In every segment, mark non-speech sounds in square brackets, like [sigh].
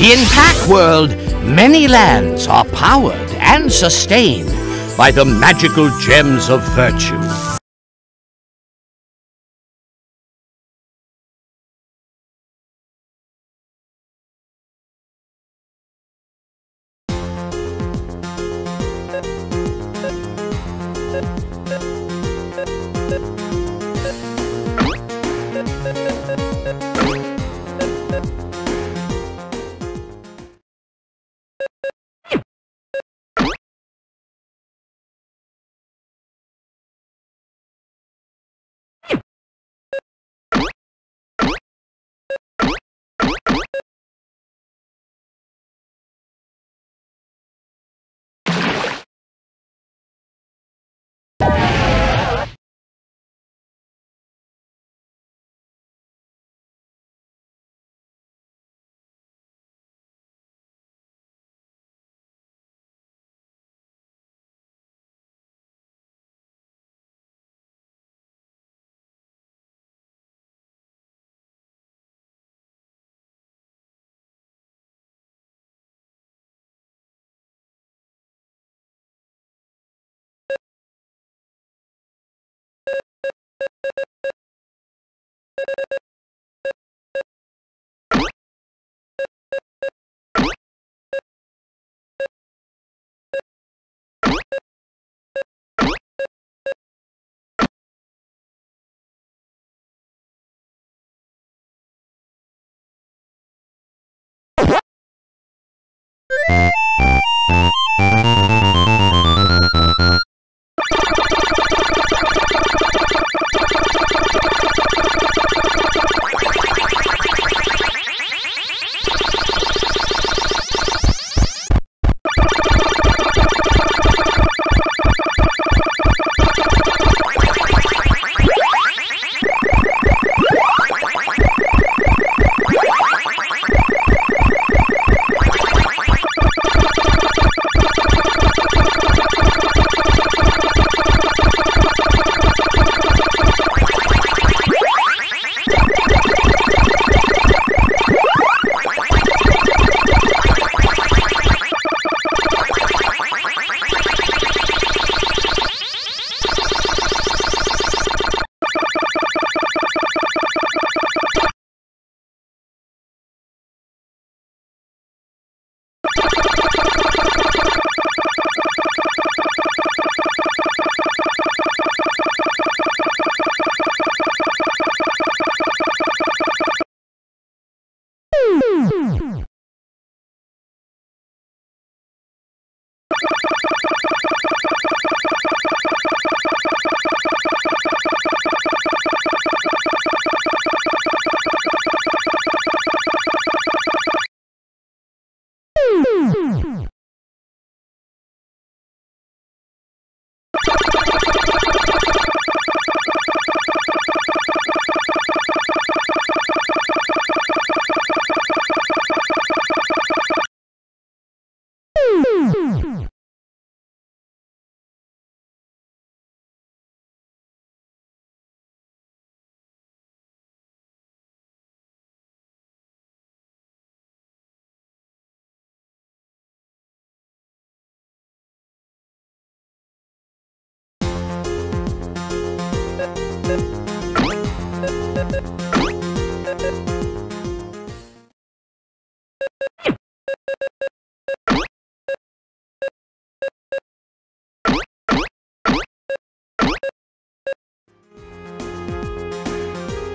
In Pac-World, many lands are powered and sustained by the magical gems of virtue.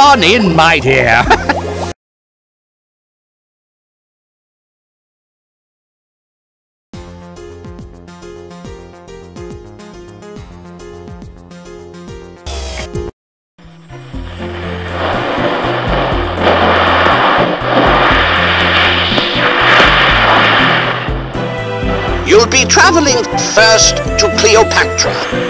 on in, my dear. [laughs] You'll be traveling first to Cleopatra.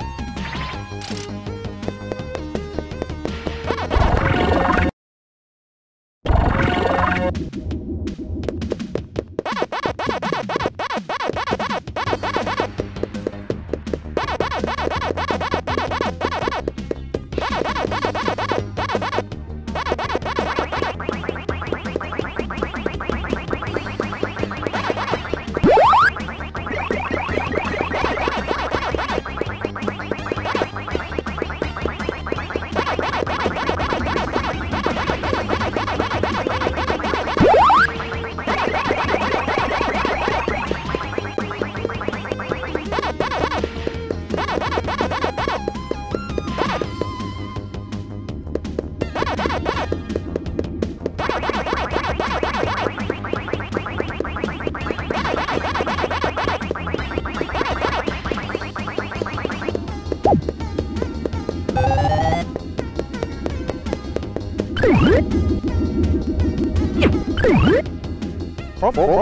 Yeah.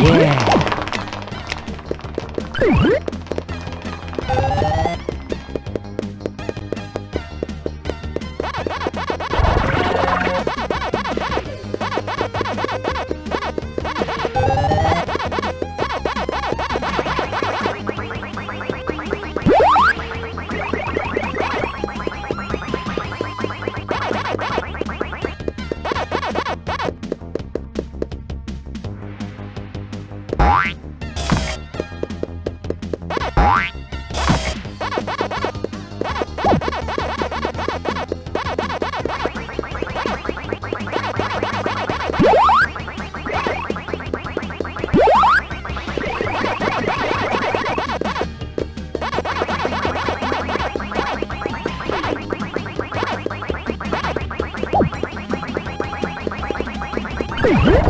You Hey,